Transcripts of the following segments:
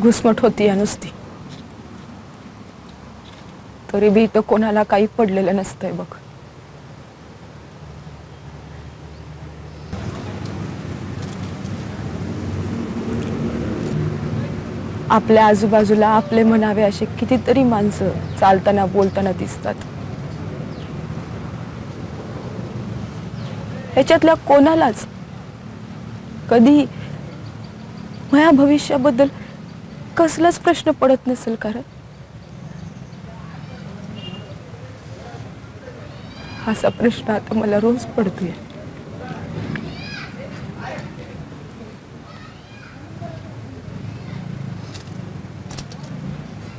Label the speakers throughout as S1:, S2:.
S1: घुसमट होती या नुसती. तरी बी इथं कोणाला काही पडलेलं नसतंय बघ. आपल्या आजूबाजूला आपले म्हणावे असे कितीतरी माणसं चालताना बोलताना दिसतात. ह्याच्यातल्या कोणालाच कधी माझ्या भविष्याबद्दल कसलाच प्रश्न पडत नसेल कारण. असा प्रश्न आता मला रोज पडतोय.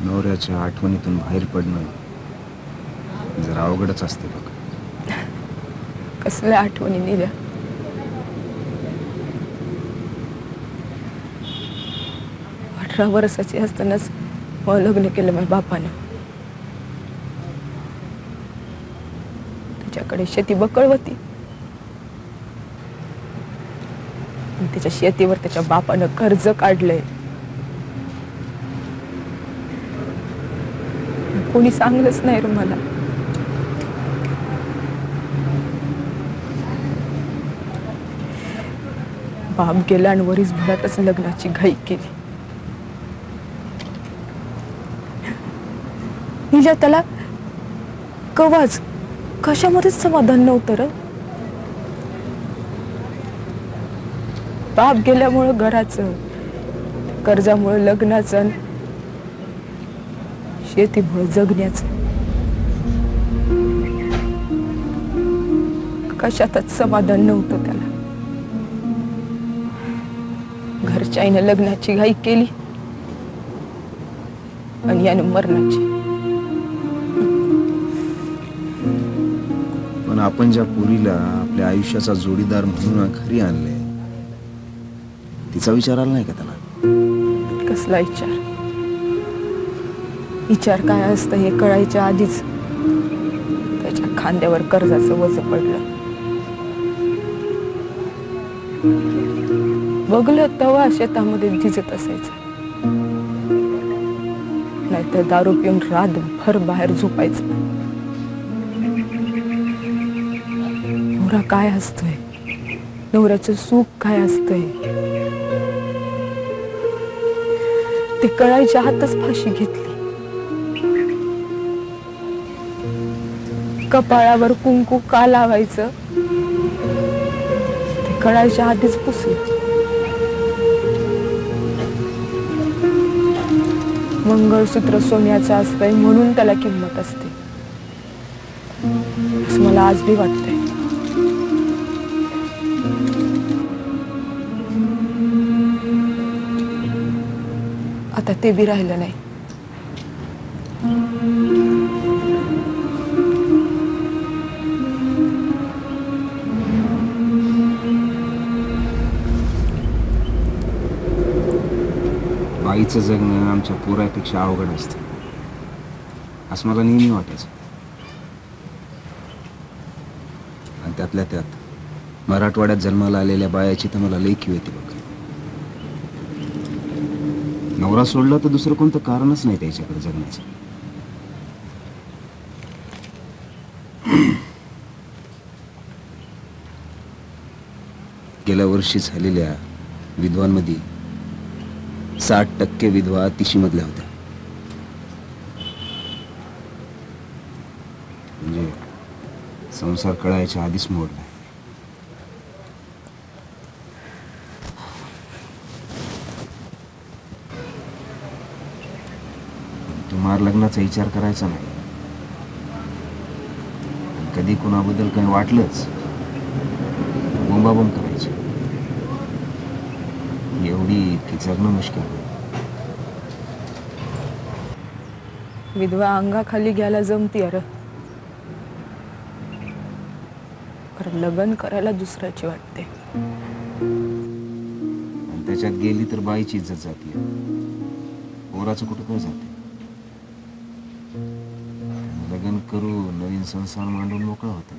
S2: नवऱ्याच्या आठवणीतून बाहेर पडणं जरा अवघडच असते बघ.
S1: कसल्या आठवणी दिल्या अठरा वर्षाची असतानाच मला लग्न केलं माझ्या बापानं. त्याच्याकडे शेती बकळ होती. त्याच्या शेतीवर त्याच्या बापानं कर्ज काढलंय. कोणी सांगलंच नाही रे मला. बाप गेला आणि वरीस भरातच लग्नाची घाई केली. हिला त्याला कवाच कशामध्येच समाधान नव्हतं र? बाप गेल्यामुळं घराचं कर्जामुळं लग्नाचं शेतीमुळं जगण्याचं. कशातच समाधान नव्हतं त्याला. घरच्या आईनं लग्नाची घाई केली आणि यानं मरणाची.
S2: पण आपण ज्या पोरीला आपल्या आयुष्याचा जोडीदार म्हणून घरी आणले तिचा विचार आला नाही का त्याला?
S1: कसला विचार? विचार काय असतं हे कळायच्या आधीच. त्याच्या खांद्यावर कर्जाचं वज पडलं. बघलं तवा शेतामध्ये झिजत असायचं. नाहीतर दारू पिऊन रातभर बाहेर झोपायचं. नवरा काय असतोय? नवऱ्याचं सुख काय असतंय? ते कळायच्या हातच फाशी घेतली. कपाळावर कुंकू का लावायचं? ते कळायच्या आधीच पुसलं. मंगळसूत्र सोन्याचं असतंय म्हणून त्याला किंमत असते. असं मला आज बी वाटतंय. आता ते बी राहिलं नाही.
S2: बाईचं जगणं आमच्या पोरापेक्षा अवघड असतं. असं मला नेहमी वाटायचं. आणि त्यातल्या त्यात मराठवाड्यात जन्माला आलेल्या बायाची तर मला लेखी होती बघा. नवरा सोडला तर दुसरं कोणतं कारणच नाही त्याच्याकडे जगण्याचं. गेल्या वर्षी झालेल्या विधवांमध्ये साठ टक्के विधवा तिशीमधल्या होत्या. म्हणजे संसार कळायच्या आधीच मोडला. लग्नाचा विचार करायचा नाही. कधी कोणाबद्दल काही वाटलंच बोंबाबोंब करायची. एवढी इतकी जगणं मुश्किल.
S1: विधवा अंगाखाली घ्यायला जमती अरे. लग्न करायला दुसऱ्याची वाटते.
S2: त्याच्यात गेली तर बाईची इज्जत जाते पोराचं कुठं काय जाते? करू नवीन संसार मांडून मोकळा होता.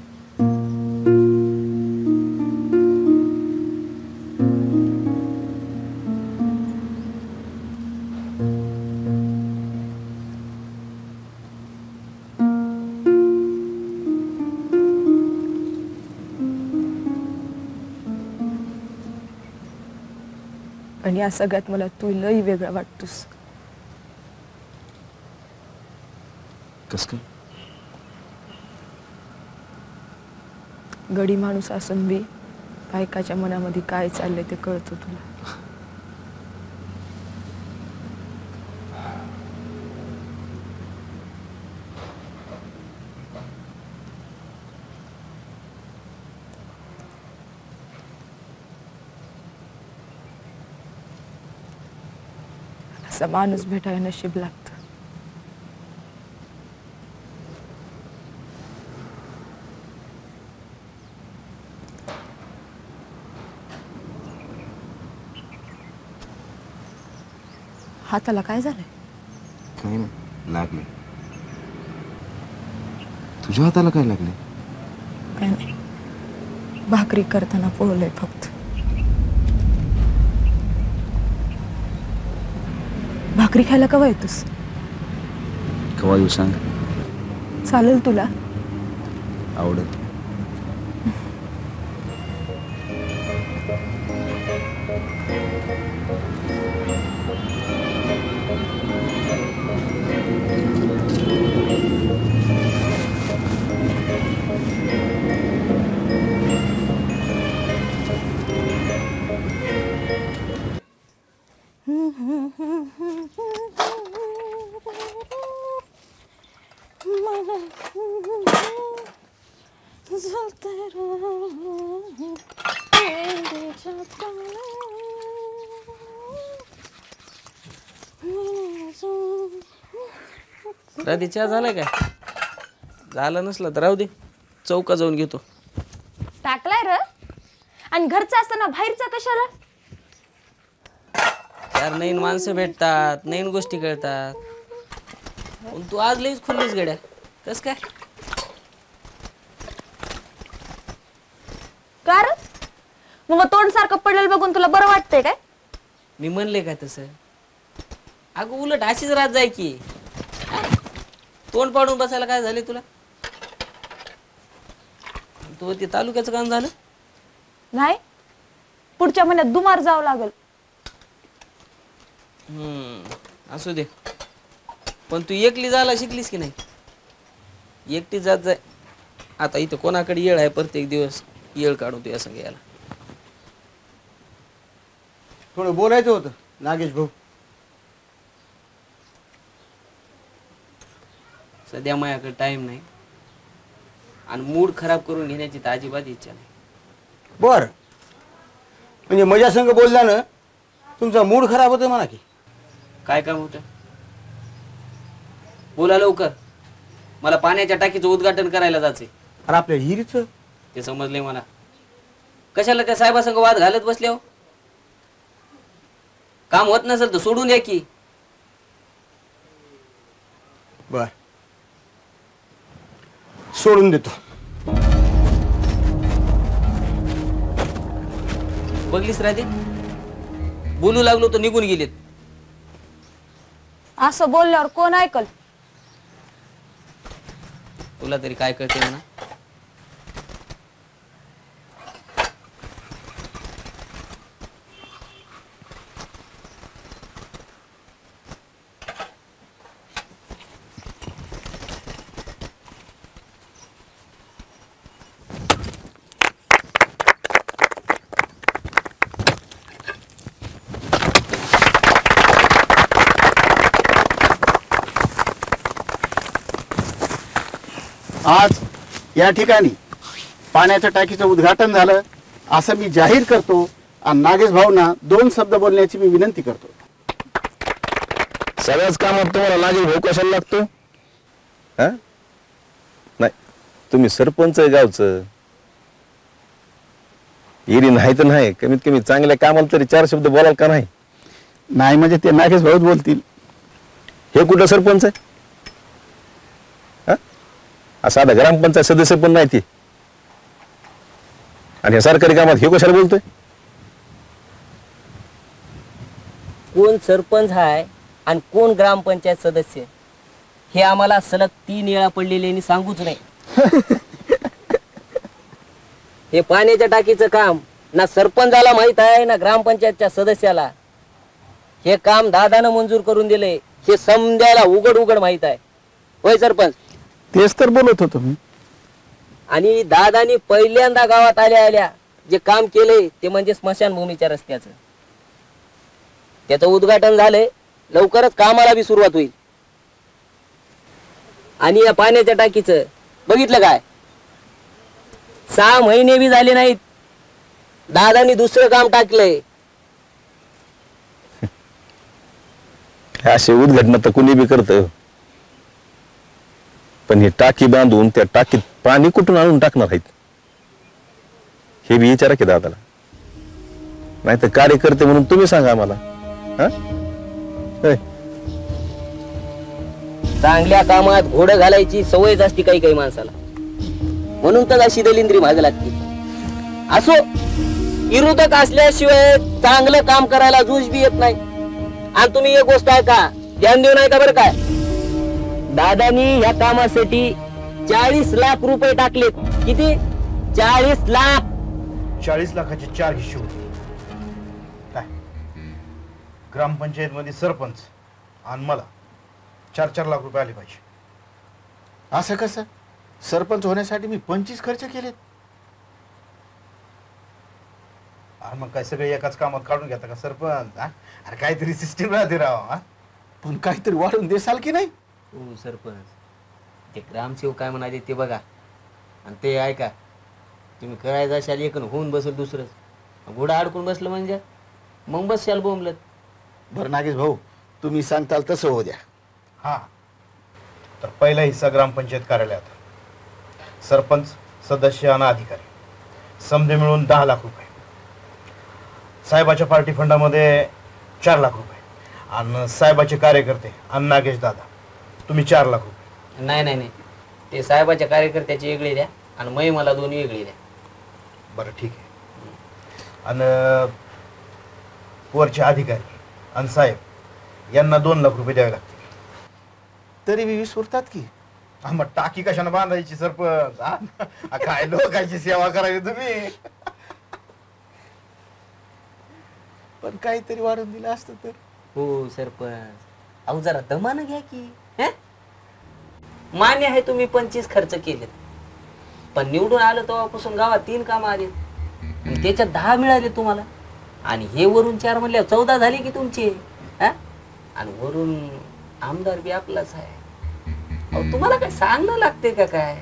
S1: आणि या सगळ्यात मला तू लई वेगळा वाटतोस.
S2: कस काय?
S1: गडी माणूस असून बी बायकाच्या मनामध्ये काय चाललंय ते कळतं तुला. असा माणूस भेटायला नशीब लागतं. हाताला काय झालंय?
S2: काय नाही लागले. तुझ्या हाताला काय लागले?
S1: काय नाही. भाकरी करताना पोहलंय फक्त. भाकरी खायला कवा येतोस?
S2: कवा येऊ सांग?
S1: चालेल तुला.
S2: आवडत.
S3: राधी चहा झालाय काय? झालं नसलं तर राहू दे. चौका जाऊन घेतो.
S4: टाकलाय र. आणि घरचं असताना बाहेरचा कशाला?
S3: यार नवीन माणसं भेटतात नवीन गोष्टी कळतात. पण तू आज लईच खुल्लीस गड्या. कस काय?
S4: का र? मग तोंड सारखं पडलेलं बघून तुला बरं वाटतंय काय?
S3: मी म्हणले काय तसं? अगं उलट अशीच रात जाय की? तोंड पाडून बसायला काय झाले तुला? तू ते तालुक्याचं काम झालं?
S4: नाही. पुढच्या महिन्यात दुमार जावं लागल.
S3: हम्म असू दे. पण तू एकली जायला शिकलीस की नाही? एकटी जात जाय. आता इथं कोणाकडे येळ आहे प्रत्येक दिवस? येळ काढून तुझ्या संग यायला.
S5: थोडं बोलायचं होतं नागेश भाऊ.
S3: सध्या माझ्याकडे टाइम नाही. आणि मूड खराब करून घेण्याची तर अजिबात इच्छा नाही.
S5: बर. म्हणजे मजा संघ बोलला ना तुमचा मूड खराब होतो म्हणा की.
S3: काय काम होतं? बोला लवकर. मला पाण्याच्या टाकीचं उद्घाटन करायला जायचंय.
S5: अरे आपल्या हिरीचं?
S3: ते समजले मला. कशाला त्या साहेबासंग वाद घालत बसले हो? काम होत नसेल तर सोडून या की.
S5: बर. सोडून देतो.
S3: बघलीस राहते बोलू लागलो तर निघून गेलेत.
S4: असं बोलल्यावर कोण ऐकल?
S3: तुला तरी काय कळते म्हणा
S5: आज
S6: या ठिकाणी पाण्याच्या टाकीचं उद्घाटन झालं. असं मी जाहीर करतो आणि नागेश भाऊंना दोन शब्द बोलण्याची मी विनंती करतो.
S7: सगळ्याच कामात तुम्हाला लागेल भाऊ कशाला लागतो? हा? नाही तुम्ही सरपंच आहे गावचं. इरी नाही तर नाही कमीत कमी चांगल्या कामाला तरी चार शब्द बोलाल का नाही?
S6: नाही म्हणजे ते नागेश भाऊच बोलतील.
S7: हे कुठं सरपंच आहे? साधा ग्रामपंचायत सदस्य पण नाही ते. आणि या सरकारी कामात हे कशाला बोलतोय?
S3: कोण सरपंच आहे आणि कोण ग्रामपंचायत सदस्य? हे आम्हाला सलग तीन वेळा पडलेले सांगूच नाही. हे पाण्याच्या टाकीचं काम ना सरपंचाला माहीत आहे ना ग्रामपंचायतच्या सदस्याला. हे काम दादानं मंजूर करून दिले हे समजायला उघड उघड माहीत आहे. होय सरपंच?
S6: तेच तर बोलत होतो मी.
S3: आणि दादानी पहिल्यांदा गावात आल्या आल्या जे काम केले ते म्हणजे स्मशानभूमीच्या रस्त्याचं. त्याचं उद्घाटन झालंय लवकरच कामाला बी सुरुवात होईल. आणि या पाण्याच्या टाकीचं बघितलं काय? सहा महिने बी झाले नाहीत. दादानी दुसरं काम टाकलंय.
S7: असे उद्घटना तर कुणी बी करत. पण हे टाकी बांधून त्या टाकीत पाणी कुठून आणून टाकणार आहेत? हे बी विचारा की दादाला. नाही तर कार्यकर्ते म्हणून तुम्ही सांगा आम्हाला.
S3: चांगल्या कामात घोडं घालायची सवयच असते काही काही माणसाला. म्हणून तर अशी दलिंद्री माग लागते. असो विरोधक असल्याशिवाय चांगलं काम करायला जूज बी येत नाही. आणि तुम्ही एक गोष्ट आहे का ध्यान देऊ नाही का बरं काय? दादानी ह्या कामासाठी चाळीस लाख रुपये टाकलेत. किती? चाळीस लाख.
S8: चाळीस लाखाचे चार हिस्से होते. काय? ग्रामपंचायतमध्ये सरपंच आणि मला चार चार लाख रुपये आले पाहिजे.
S6: असं कसं? सरपंच होण्यासाठी मी पंचवीस खर्च केलेत.
S8: अरे मग काय सगळे एकाच कामात काढून घेता का सरपंच? हा? अरे काहीतरी सिस्टीम राहते राव हा?
S6: पण काहीतरी वाढून देसाल की नाही?
S3: हो सरपंच. ते ग्रामसेवक काय म्हणाले ते बघा. आणि ते ऐका. तुम्ही करायचं असाल एक होऊन बसेल दुसरंच. घोडा अडकून बसलं म्हणजे? मग बसशाल बोंबलत.
S6: बरं नागेश भाऊ तुम्ही सांगताल तसं हो द्या.
S8: हा. तर पहिला हिस्सा ग्रामपंचायत कार्यालयात. सरपंच सदस्य आणि अधिकारी. समजे मिळून दहा लाख रुपये. साहेबाच्या पार्टी फंडामध्ये चार लाख रुपये. आणि साहेबाचे कार्यकर्ते आणि नागेश दादा. तुम्ही चार लाख रुपये.
S3: नाही नाही नाही. ते साहेबाच्या कार्यकर्त्याचे वेगळे द्या आणि मै मला दोन वेगळे द्या.
S8: बरं ठीक आहे. आणि वरचे अधिकारी आणि साहेब यांना दोन लाख रुपये द्यावे लागतील.
S6: तरी मी वीस उरतात की?
S8: हा, मग टाकी कशाने बांधायची सरपंच? हा? आ, काय लोकांची सेवा करायची तुम्ही?
S6: पण काहीतरी वाढून दिलं असतं तर.
S3: हो सरपंच. अहो जरा दमानं घ्या की? मान्य आहे तुम्ही पंचवीस खर्च केलेत. पण निवडून आलं तेव्हापासून गावात तीन कामं आले. त्याच्यात दहा मिळाले तुम्हाला. आणि हे वरून चार म्हणल्यावर चौदा झाले की तुमचे. आणि वरून आमदार बी आपलाच आहे. अहो तुम्हाला काय सांगणं लागते का काय?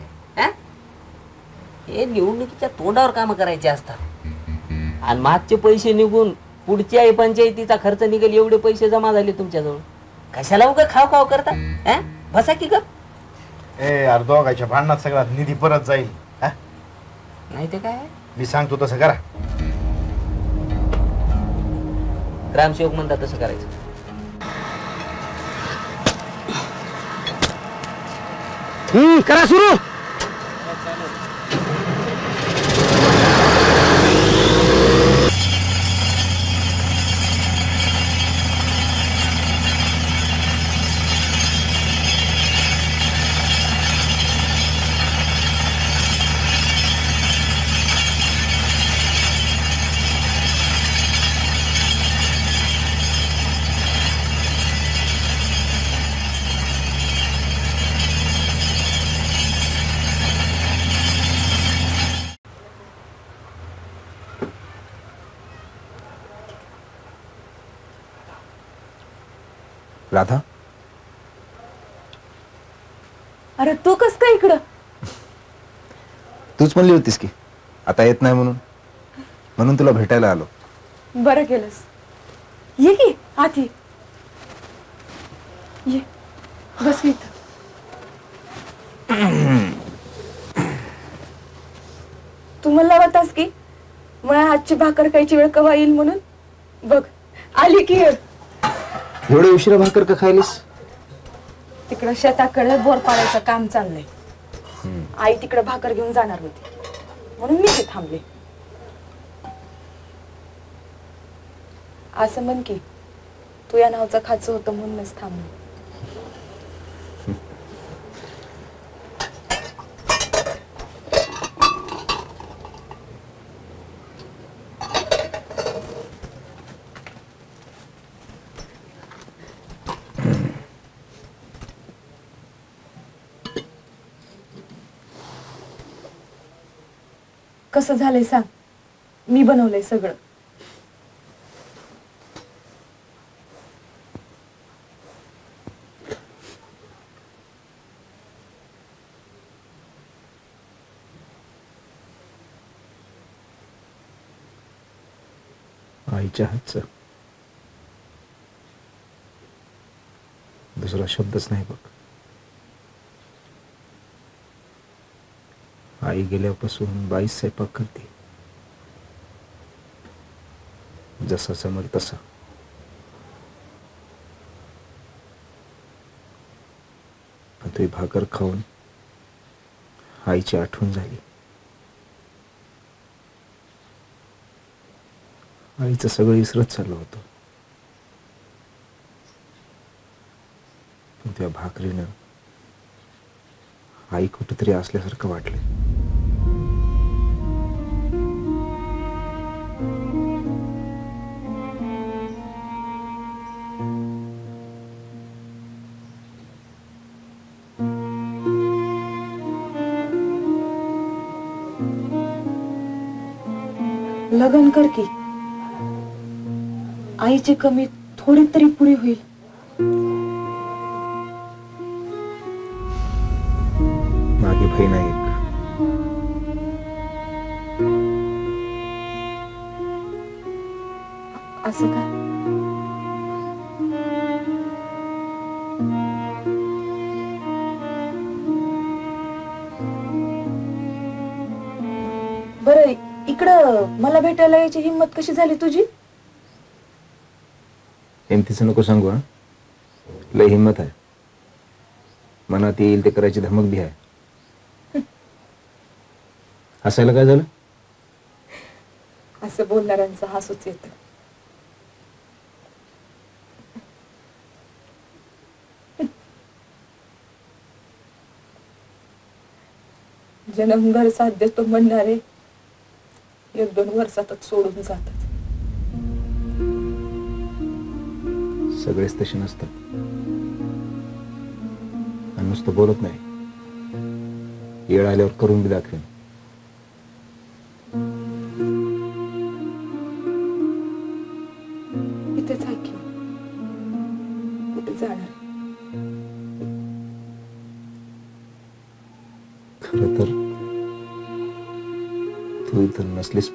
S3: हे? निवडणुकीच्या तोंडावर कामं करायचे असतात. आणि मागचे पैसे निघून पुढच्या पंचायतीचा खर्च निघेल एवढे पैसे जमा झाले तुमच्याजवळ. कशाला उगा खाव खाव करता? हं? बसा की गप.
S8: ए यार दोघांच्या भांडणात सगळा निधी परत जाईल. हा?
S3: नाही ते काय?
S8: मी सांगतो तसं करा.
S3: ग्रामसेवक म्हणतात तसं करायचं.
S5: हम्म करा सुरू
S7: राधा
S1: अरे तू कस काय इकडं?
S2: तूच म्हणली होतीस की आता येत नाही म्हणून. म्हणून तुला भेटायला आलो.
S1: बरं केलंस. ये की आत ये. ये बस इथं. तू मला होतास की माझ्या हातची भाकर खायची वेळ कवा येईल म्हणून? बघ आली की ये.
S2: एवढे उशिरा भाकर का खायलीस?
S1: तिकडं शेताकडे बोर पाडायचं काम चाललंय. आई तिकडे भाकर घेऊन जाणार होती. म्हणून मी ते थांबले. असं म्हण की तू या नावचं खायचं होतं म्हणूनच थांबले. कसं झालंय सांग. मी बनवलंय सगळं.
S2: आईच्या हातचं. दुसरा शब्दच नाही बघ. आई गेल्यापासून बाईस स्वयंपाक करते. जसा समज तसा. तुम्ही भाकर खाऊन आईची आठवण झाली. आईचं सगळं विसरत चाललो होतो. पण त्या भाकरीनं आई कुठेतरी असल्यासारखं वाटलं.
S1: लग्न कर की. आईची कमी थोडी तरी पुरी होईल.
S2: मागे बहीण आहे
S1: भेटायला यायची हिंमत कशी झाली तुझी?
S2: हिमतीचं नको सांगू हा. लय हिंमत आहे. मनात येईल ते करायची धमक बी आहे. हसायला काय झालं?
S1: असं बोलणाऱ्यांचं हसूच येत. जन्मभर साथ देतो म्हणणारे एक दोन वर्षातच सोडून जातात
S2: सगळेच तसे नसतात आणि नुसतं बोलत नाही येळ आल्यावर करून बी दाखवेन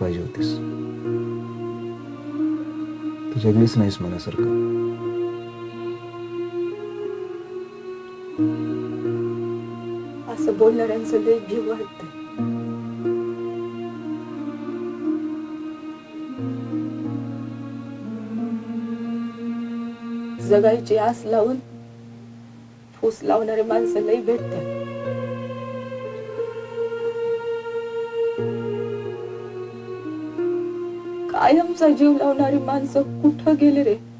S2: पाहिजे होतीस. तू जगलीच नाहीस मनासारखं.
S1: असं बोलणाऱ्यांचं लय भीव वाटतंय जगायची आस लावून फूस लावणारे माणसं लई भेटतात. कायमचा जीव लावणारी माणसं कुठं गेले रे?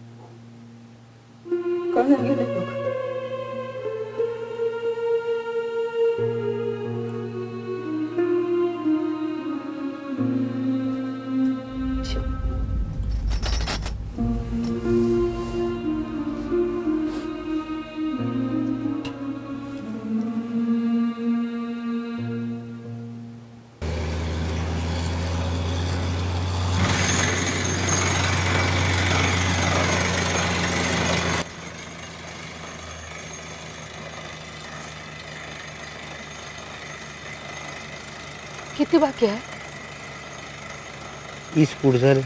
S9: किती बाकी आहे?
S5: वीस फूट झालं.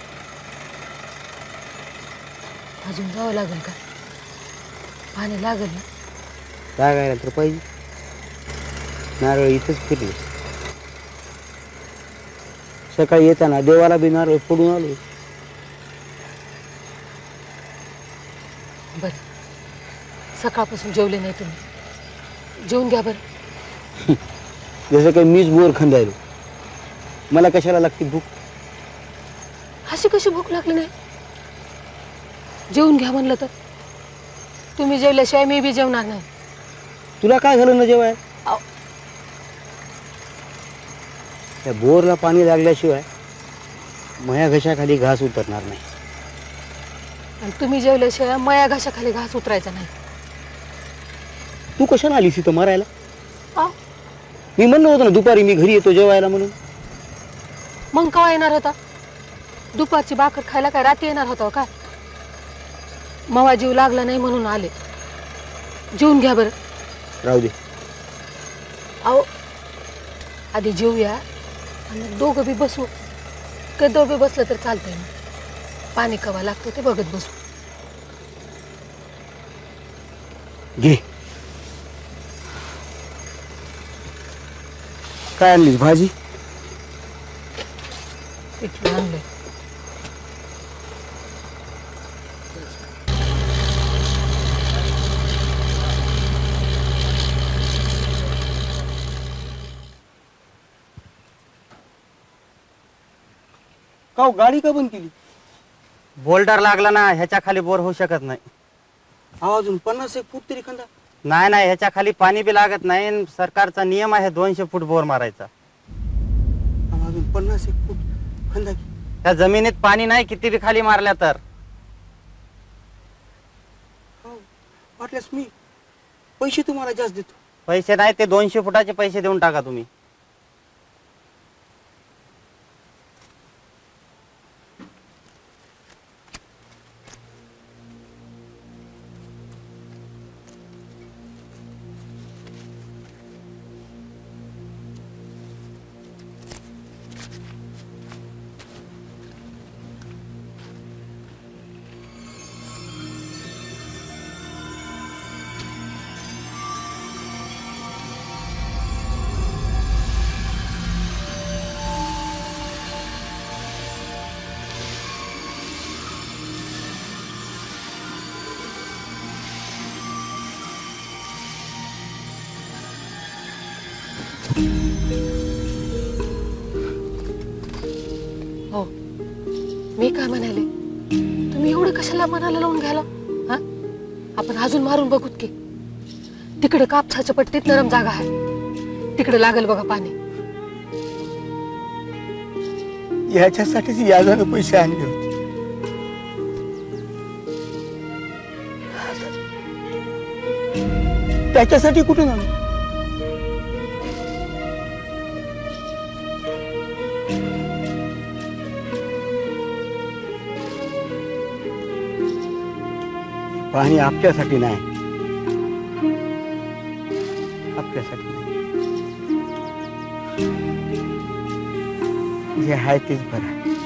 S9: अजून जावं लागेल का? पाणी लागेल ना?
S5: लागायला तर पाहिजे. नारळ इथंच फिरले. सकाळी येताना देवाला बी नारळ फोडून आलो.
S9: बरं. सकाळपासून जेवले नाही तुम्ही. जेवून घ्या बरं.
S5: जसं काही मीच बोर खंदायलो. मला कशाला लागते भूक?
S9: अशी कशी भूक लागली नाही? जेवून घ्या म्हणलं तर. तुम्ही जेवल्याशिवाय मी बी जेवणार नाही.
S5: तुला काय झालं ना जेवाय. त्या बोरला पाणी लागल्याशिवाय मया घशाखाली घास उतरणार नाही.
S9: आणि तुम्ही जेवल्याशिवाय मया घशाखाली घास उतरायचा नाही.
S5: तू कशाला आलीस इथं मरायला? मी म्हणलं होतं ना दुपारी मी घरी येतो जेवायला म्हणून.
S9: मग केव्हा येणार होता? दुपारची भाकर खायला काय रात्री येणार होता हो काय? मवा जीव लागला नाही म्हणून आले. जेवून घ्या बरं.
S5: राहू दे.
S9: अहो आधी जेवूया आणि दोघं बी बसू. काही दोघे बसलं तर चालतंय ना. पाणी कवा लागतं ते बघत बसू.
S5: घे. काय आणलीस भाजी?
S9: पिठलं आणलंय.
S5: का हो, गाडी का बंद केली?
S10: बोल्डर लागला ना ह्याच्या खाली बोर होऊ शकत नाही.
S5: अहो, अजून पन्नास एक फूट तरी खंदा
S10: नाही नाही ह्याच्या खाली पाणी बी लागत नाही. आणि सरकारचा नियम आहे दोनशे फूट बोर मारायचा.
S5: अजून पन्नास एक फूट. खंदा
S10: त्या जमिनीत पाणी नाही किती बी खाली मारल्या तर?
S5: हो, वाटल्यास मी पैसे तुम्हाला जास्त देतो.
S10: पैसे नाही ते दोनशे फुटाचे पैसे देऊन टाका तुम्ही.
S9: हो. मी काय म्हणाले? तुम्ही एवढं कशाला मनाला लावून घ्यायला? हा? आपण अजून मारून बघूत की. तिकडे कापसाच्या पट्टीत नरम जागा आहे. तिकडे लागेल बघा पाणी.
S5: याच्यासाठीच याजानं पैसे आणले होते. त्याच्यासाठी कुठून आणले? पाणी आपल्यासाठी नाही आपल्यासाठी नाही जे आहे तेच बरं आहे